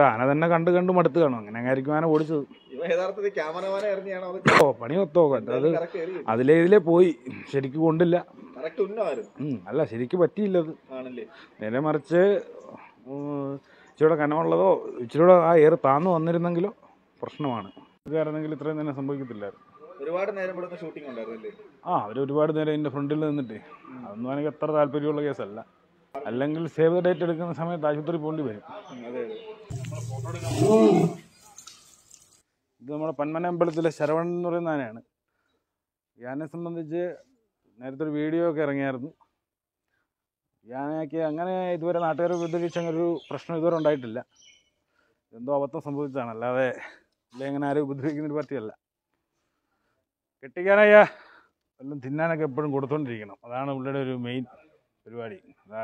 ആന തന്നെ കണ്ട് കണ്ട് മടുത്ത് കാണും. അങ്ങനെ ആയിരിക്കും ആന ഓടിച്ചത്. ഓ പണി ഒത്തോ അത് അതിലെ ഇതിലെ പോയി. ശരിക്ക് കൊണ്ടില്ല. അല്ല ശരിക്ക് പറ്റിയില്ല അത്. നേരെ മറിച്ച് ഇച്ചിരൂടെ കനമുള്ളതോ ഇച്ചിരൂടെ ആ ഏറ് താന്നു വന്നിരുന്നെങ്കിലോ പ്രശ്നമാണ്. ഇതായിരുന്നെങ്കിൽ ഇത്രയും തന്നെ സംഭവിക്കത്തില്ലായിരുന്നു. ഒരുപാട് നേരം ഷൂട്ടിംഗ് ഉണ്ടായിരുന്നല്ലേ? ആ അവർ ഒരുപാട് നേരം എന്റെ ഫ്രണ്ടിൽ നിന്നിട്ടേ. അതൊന്നും എനിക്ക് അത്ര താല്പര്യമുള്ള കേസല്ല അല്ലെങ്കിൽ സേവ് ഡേറ്റ് എടുക്കുന്ന സമയത്ത് ആശുപത്രി പോകേണ്ടി വരും. ഇത് നമ്മുടെ പന്മന അമ്പലത്തിലെ ശരവണൻ എന്ന് പറയുന്ന ആനയാണ്. ആനയെ സംബന്ധിച്ച് നേരത്തെ ഒരു വീഡിയോ ഒക്കെ ഇറങ്ങിയായിരുന്നു. ഈ ആനയ്ക്ക് അങ്ങനെ ഇതുവരെ നാട്ടുകാർ ഉപദ്രവിച്ച അങ്ങനെ ഒരു പ്രശ്നം ഇതുവരെ ഉണ്ടായിട്ടില്ല. എന്തോ അബദ്ധം സംഭവിച്ചതാണ്. അല്ലാതെ ഇവിടെ ഇങ്ങനെ ആരും ഉപദ്രവിക്കുന്ന ഒരു പാർട്ടിയല്ല. കെട്ടിക്കാനായ എല്ലാം തിന്നാനൊക്കെ എപ്പോഴും കൊടുത്തോണ്ടിരിക്കണം. അതാണ് പുള്ളിയുടെ ഒരു മെയിൻ പരിപാടി.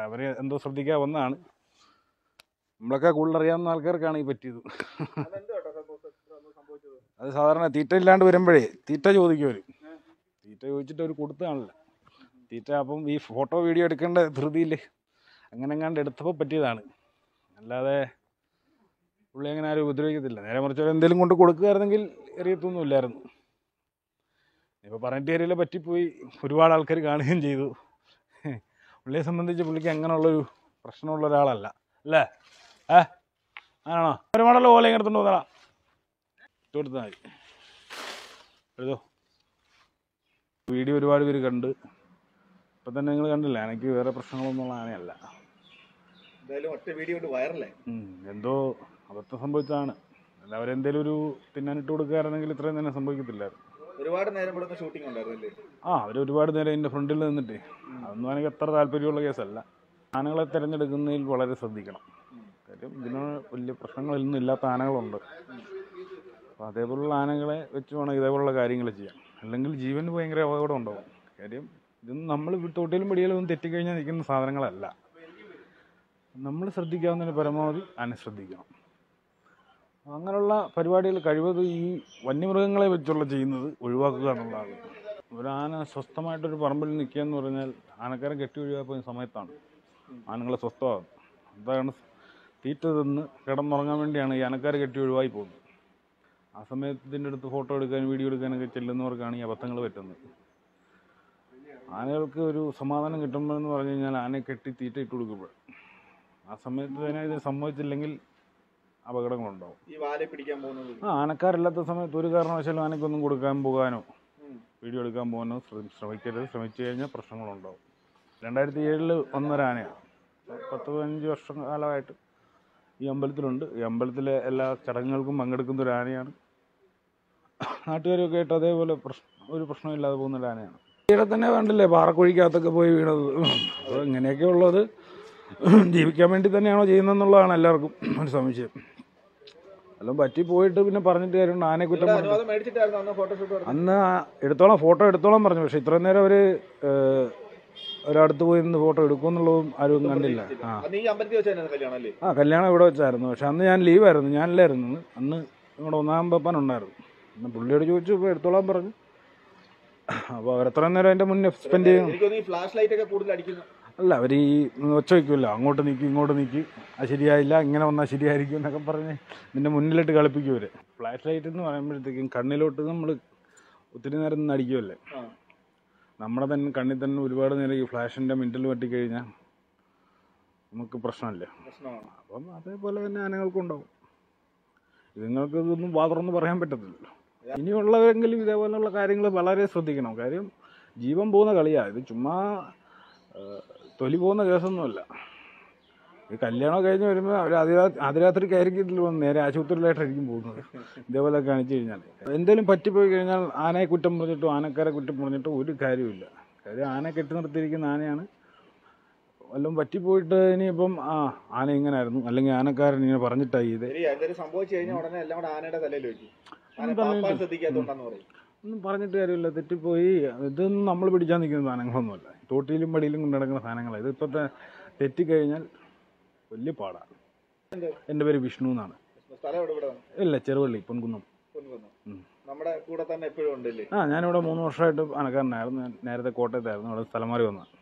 അവർ എന്തോ ശ്രദ്ധിക്കാൻ വന്നതാണ്. നമ്മളൊക്കെ കൂടുതൽ അറിയാവുന്ന ആൾക്കാർക്കാണ് ഈ പറ്റിയത്. അത് സാധാരണ തീറ്റ ഇല്ലാണ്ട് വരുമ്പോഴേ തീറ്റ ചോദിക്കും അവർ തീറ്റ ചോദിച്ചിട്ട് അവർ കൊടുത്തതാണല്ലോ. തീറ്റ അപ്പം ഈ ഫോട്ടോ വീഡിയോ എടുക്കേണ്ട ധൃതിയിൽ അങ്ങനെ എങ്ങാണ്ട് എടുത്തപ്പോൾ പറ്റിയതാണ്. അല്ലാതെ പുള്ളി അങ്ങനെ ആരും ഉപദ്രവിക്കത്തില്ല. നേരെ മറിച്ച് എന്തെങ്കിലും കൊണ്ട് കൊടുക്കുകയായിരുന്നെങ്കിൽ എറിയത്തൊന്നുമില്ലായിരുന്നു. ഇപ്പോൾ പറഞ്ഞിട്ട് ഏരിയയിൽ പറ്റിപ്പോയി. ഒരുപാട് ആൾക്കാർ കാണുകയും ചെയ്തു. പുള്ളിയെ സംബന്ധിച്ച് പുള്ളിക്ക് അങ്ങനെയുള്ളൊരു പ്രശ്നമുള്ള ഒരാളല്ല. അല്ലേ? ഏ? ഒരു ഒരുപാടുള്ള ഓല ഇങ്ങനെ വന്നടാ ഇട്ട് ഇട്ടുകൊടുത്താൽ മതി. എഴുതോ വീഡിയോ ഒരുപാട് പേര് കണ്ട്. ഇപ്പം തന്നെ നിങ്ങൾ കണ്ടില്ല? എനിക്ക് വേറെ പ്രശ്നങ്ങളൊന്നുള്ള ആനയല്ല. എന്തായാലും ഒറ്റ വീഡിയോ കൊണ്ട് എന്തോ അബദ്ധം സംഭവിച്ചതാണ്. എല്ലാവരും അവരെന്തേലും ഒരു തിന്നാനിട്ട് കൊടുക്കുകയായിരുന്നെങ്കിൽ ഇത്രയും തന്നെ സംഭവിക്കത്തില്ലായിരുന്നു. ഒരുപാട് നേരം ഇവിടെ ഷൂട്ടിംഗ് ഉണ്ടായിരുന്നല്ലേ? ആ അവർ ഒരുപാട് നേരം എന്റെ ഫ്രണ്ടിൽ നിന്നിട്ട്. അതൊന്നും എനിക്ക് അത്ര താല്പര്യമുള്ള കേസല്ല. ആനകളെ തിരഞ്ഞെടുക്കുന്നതിൽ വളരെ ശ്രദ്ധിക്കണം. കാര്യം ഇതിന് വലിയ പ്രശ്നങ്ങളൊന്നും ഇല്ലാത്ത ആനകളുണ്ട്. അപ്പോൾ അതേപോലുള്ള ആനകളെ വെച്ച് വേണം ഇതേപോലുള്ള കാര്യങ്ങൾ ചെയ്യാൻ. അല്ലെങ്കിൽ ജീവന് ഭയങ്കര അപകടം ഉണ്ടാവും കാര്യം ഇതൊന്നും നമ്മൾ തൊട്ടിലും പിടിയിലും ഒന്നും തെറ്റിക്കഴിഞ്ഞാൽ നിൽക്കുന്ന സാധനങ്ങളല്ല. നമ്മൾ ശ്രദ്ധിക്കാവുന്നതിന് പരമാവധി ആന ശ്രദ്ധിക്കണം. അങ്ങനെയുള്ള പരിപാടികൾ കഴിവതും ഈ വന്യമൃഗങ്ങളെ വെച്ചുള്ള ചെയ്യുന്നത് ഒഴിവാക്കുക എന്നുള്ളതാണ്. ഒരു ആന സ്വസ്ഥമായിട്ടൊരു പറമ്പിൽ നിൽക്കുക എന്ന് പറഞ്ഞാൽ ആനക്കാരൻ കെട്ടി ഒഴിവാക്കുന്ന സമയത്താണ്. ആനകളെ സ്വസ്ഥമാകും അതാണ് തീറ്റ തിന്ന് കിടന്നുറങ്ങാൻ വേണ്ടിയാണ് ഈ ആനക്കാർ കെട്ടി ഒഴിവായി പോകുന്നത്. ആ സമയത്ത് ഇതിന്റെ അടുത്ത് ഫോട്ടോ എടുക്കാൻ വീഡിയോ എടുക്കാനൊക്കെ ചെല്ലുന്നവർക്കാണ് ഈ അബദ്ധങ്ങൾ പറ്റുന്നത്. ആനകൾക്ക് ഒരു സമാധാനം കിട്ടുമ്പോഴെന്ന് പറഞ്ഞു കഴിഞ്ഞാൽ ആനയെ കെട്ടി തീറ്റ ഇട്ട് കൊടുക്കുമ്പോൾ. ആ സമയത്ത് തന്നെ ഇത് സംഭവിച്ചില്ലെങ്കിൽ അപകടങ്ങളുണ്ടാവും. ആ ആനക്കാരില്ലാത്ത സമയത്ത് ഒരു കാരണവശാലും ആനയ്ക്കൊന്നും കൊടുക്കാൻ പോകാനോ. വീഡിയോ എടുക്കാൻ പോകാനോ ശ്രമി- ശ്രമിക്കരുത്. ശ്രമിച്ചു കഴിഞ്ഞാൽ പ്രശ്നങ്ങളുണ്ടാവും. രണ്ടായിരത്തി ഏഴിൽ വന്നൊരാനയാണ് പത്ത് പതിനഞ്ച് വർഷം കാലമായിട്ട് ഈ അമ്പലത്തിലുണ്ട്. ഈ അമ്പലത്തിലെ എല്ലാ ചടങ്ങുകൾക്കും പങ്കെടുക്കുന്ന ഒരു ആനയാണ്. നാട്ടുകാരൊക്കെ ആയിട്ട് അതേപോലെ പ്രശ്നം ഒരു പ്രശ്നമില്ലാതെ പോകുന്ന ഒരു ആനയാണ്. ഇവിടെ തന്നെ വേണ്ടല്ലേ പാറക്കുഴിക്കകത്തൊക്കെ പോയി വീണത്. അപ്പോൾ ഇങ്ങനെയൊക്കെ ഉള്ളത് ജീവിക്കാൻ വേണ്ടി തന്നെയാണോ ചെയ്യുന്നതെന്നുള്ളതാണ് എല്ലാവർക്കും ഒരു സംശയം. എല്ലാം പറ്റി പോയിട്ട് പിന്നെ പറഞ്ഞിട്ട് കാര്യം ആനെ കുറ്റം അന്ന് എടുത്തോളാം എടുത്തോളം ഫോട്ടോ എടുത്തോളം പറഞ്ഞു. പക്ഷെ ഇത്രയും നേരം അവർ ഒരടുത്ത് പോയി നിന്ന് ഫോട്ടോ എടുക്കുമെന്നുള്ളതും ആരും കണ്ടില്ല. ആ. കല്യാണം ആ കല്യാണം ഇവിടെ വെച്ചായിരുന്നു. പക്ഷെ അന്ന് ഞാൻ ലീവായിരുന്നു ഞാനില്ലായിരുന്നു. അന്ന്. നിങ്ങളുടെ ഒന്നാം പപ്പൻ ഉണ്ടായിരുന്നു. അന്ന് പുള്ളിയോട് ചോദിച്ചു ഇപ്പോൾ എടുത്തോളാൻ പറഞ്ഞു. അപ്പോൾ അവരെത്ര നേരം അതിന്റെ മുന്നേ സ്പെൻഡ് ചെയ്യും എനിക്ക് തോന്നുന്നു ഈ ഫ്ലാഷ് ലൈറ്റ് ഒക്കെ കൂടുതൽ അടിക്കുന്നു അല്ല അവർ ഈ ഒച്ച വയ്ക്കുമല്ലോ അങ്ങോട്ട് നീക്കി ഇങ്ങോട്ട് നീക്കി. അത് ശരിയായില്ല ഇങ്ങനെ വന്നാൽ ശരിയായിരിക്കും എന്നൊക്കെ പറഞ്ഞ് നിന്റെ മുന്നിലിട്ട് കളിപ്പിക്കും അവർ ഫ്ലാഷ് ലൈറ്റ് എന്ന് പറയുമ്പോഴത്തേക്കും കണ്ണിലോട്ട് നമ്മൾ ഒത്തിരി നേരം നിന്ന് അടിക്കുമല്ലേ. നമ്മുടെ തന്നെ കണ്ണിൽ തന്നെ ഒരുപാട് നേരം ഈ ഫ്ലാഷിന്റെ മിന്റിൽ പറ്റിക്കഴിഞ്ഞാൽ നമുക്ക് പ്രശ്നമല്ലേ? അപ്പം അതേപോലെ തന്നെ ആനകൾക്കും ഉണ്ടാവും. ഇതുങ്ങൾക്ക് ഇതൊന്നും ബാധറൊന്നും പറയാൻ പറ്റത്തില്ലല്ലോ. ഇനിയുള്ളവരെങ്കിലും ഇതേപോലെയുള്ള കാര്യങ്ങൾ വളരെ ശ്രദ്ധിക്കണം. കാര്യം ജീവൻ പോകുന്ന കളിയാണ് ഇത് ചുമ്മാ തൊലി പോകുന്ന കേസൊന്നുമല്ല. ഈ കല്യാണം കഴിഞ്ഞ് വരുമ്പോൾ അവർ അതിരാ അതിരാത്രിക്ക് വന്ന് നേരെ ആശുപത്രിയിലായിട്ടായിരിക്കും പോകുന്നത്. ഇതേപോലെ കാണിച്ചു കഴിഞ്ഞാൽ എന്തെങ്കിലും പറ്റിപ്പോയി കഴിഞ്ഞാൽ ആനയെ കുറ്റം പറഞ്ഞിട്ടോ ആനക്കാരെ കുറ്റം പറഞ്ഞിട്ടോ ഒരു കാര്യമില്ല കാര്യം ആന കെട്ടി നിർത്തിയിരിക്കുന്ന ആനയാണ്. വല്ലതും പറ്റിപ്പോയിട്ട് ഇനിയിപ്പം ആ ആന ഇങ്ങനെ ആയിരുന്നു അല്ലെങ്കിൽ ആനക്കാരൻ ഇങ്ങനെ പറഞ്ഞിട്ടായി ഇത്. സംഭവിച്ചു കഴിഞ്ഞാൽ ഉടനെ എല്ലാം കൂടെ ആനയുടെ തലയിൽ വെക്കും. ഒന്നും പറഞ്ഞിട്ട് കാര്യമില്ല തെറ്റിപ്പോയി. ഇതൊന്നും നമ്മൾ പിടിച്ചാൻ നിൽക്കുന്ന സാധനങ്ങളൊന്നുമല്ല. തോട്ടിയിലും പടിയിലും കൊണ്ട് നടക്കുന്ന സാധനങ്ങളാണ് ഇത് ഇപ്പോഴത്തെ തെറ്റിക്കഴിഞ്ഞാൽ വലിയ പാടാണ് എന്റെ പേര് വിഷ്ണു എന്നാണ്. ഇല്ല ചെറുവള്ളി പൊൻകുന്നം. നമ്മുടെ കൂടെ തന്നെ എപ്പോഴും ഉണ്ടല്ലേ? ആ ഞാനിവിടെ മൂന്ന് വർഷമായിട്ട് അനക്കാരനായിരുന്നു. നേരത്തെ കോട്ടയത്തായിരുന്നു. ഇവിടെ സ്ഥലം മാറി വന്നത്.